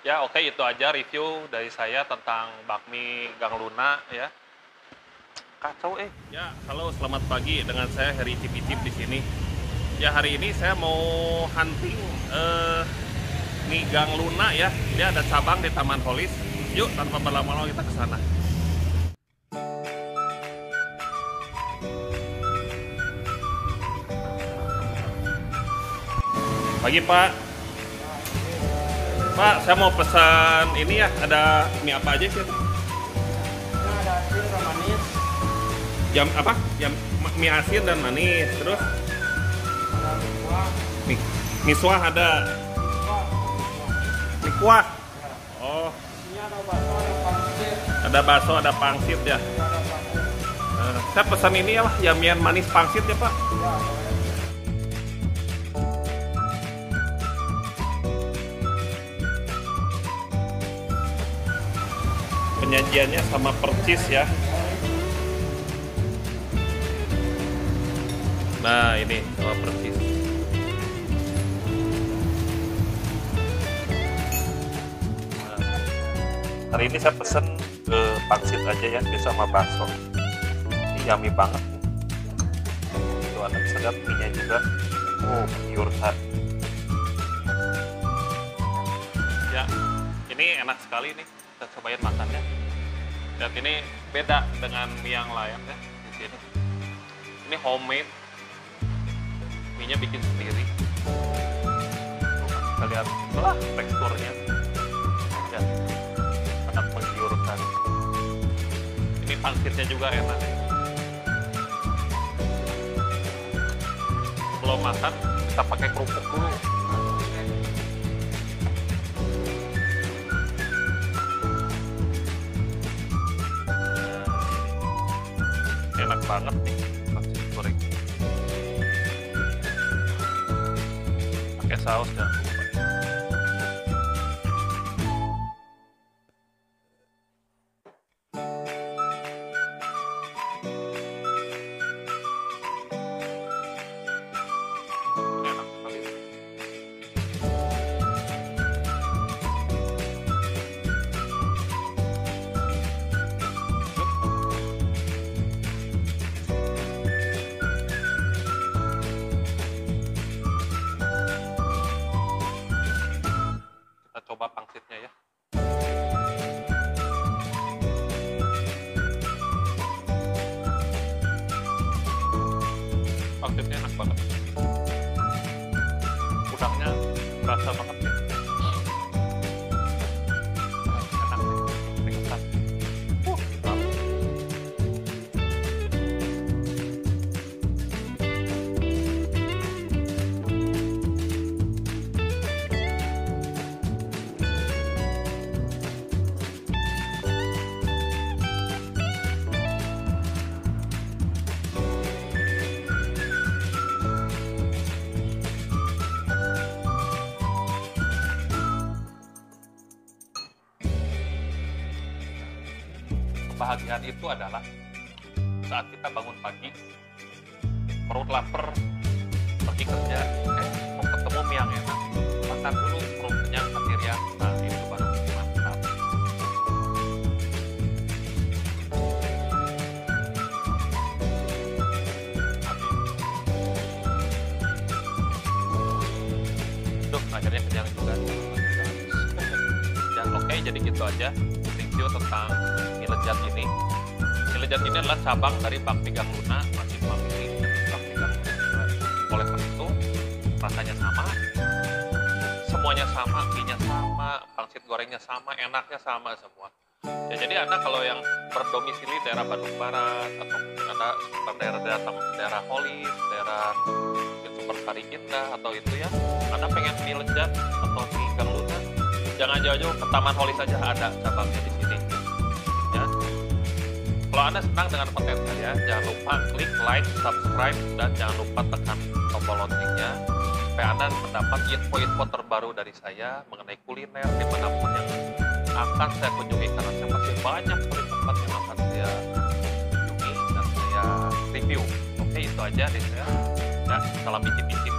Ya oke itu aja review dari saya tentang bakmi Gang Luna ya. Kacau eh. Ya halo selamat pagi dengan saya Heri Cipicip di sini. Ya hari ini saya mau hunting eh, nih Gang Luna ya. Dia ada cabang di Taman Holis. Yuk tanpa berlama-lama kita ke sana. Pagi Pak. Pak, saya mau pesan ini ya, ada mie apa aja sih? Nah, ada asin sama manis, Jam apa? Jam mie asin dan manis. Terus ada kuah, mie, mie suah ada. Mie kuah. Oh, Isinya ada bakso, ada pangsit, ada bakso, ada pangsit ya. ya, ada pangsit. Eh, saya pesan ini ya, Pak, yamian manis pangsit ya, Pak. Ya, Penyajiannya sama percis ya. Nah, ini sama percis. Nah, hari ini saya pesen ke pangsit aja ya, biasa sama bakso. Ini yummy banget. Anda bisa lihat mie-nya juga. Oh, pure cut. Ya, ini enak sekali nih. Kita cobain makannya. Dan ini beda dengan mie yang lain ya di sini. Ini homemade. Mie-nya bikin sendiri. Kita lihat lah teksturnya. Ya, sangat menggiurkan. Ini pangsitnya juga enak. Sebelum makan, kita pakai kerupuk dulu. Banget nih. Nasi goreng pakai saus jangan pangsitnya enak banget. Udangnya berasa banget kebahagiaan itu adalah saat kita bangun pagi perut lapar pergi kerja eh mau ketemu mie yang enak makan dulu perut kenyang hati riang nah itu baru mantap Duh, akhirnya kenyang juga. Dan oke, jadi gitu aja review tentang mie lejat ini. Mie lejat ini adalah cabang dari Bakmi Gang Luna, masih memiliki Bakmi Gang Luna. Oleh karena itu, rasanya sama, semuanya sama, mie-nya sama, pangsit gorengnya sama, enaknya sama semua. Ya, jadi Anda kalau yang berdomisili daerah Bandung Barat atau Anda sekitar daerah-daerah daerah Holis, daerah Sumbersari Indah atau itu ya, Anda pengen mie lejat atau mie Gang jangan jauh-jauh ke Taman Holis saja ada cabangnya di sini. Kalau Anda senang dengan konten saya, jangan lupa klik like, subscribe, dan jangan lupa tekan tombol loncengnya supaya Anda mendapat info-info terbaru dari saya mengenai kuliner di mana pun yang akan saya kunjungi karena saya masih banyak sekali tempat yang akan saya kunjungi dan saya review. Oke, itu aja dari saya. Ya, salam bicip-bicip.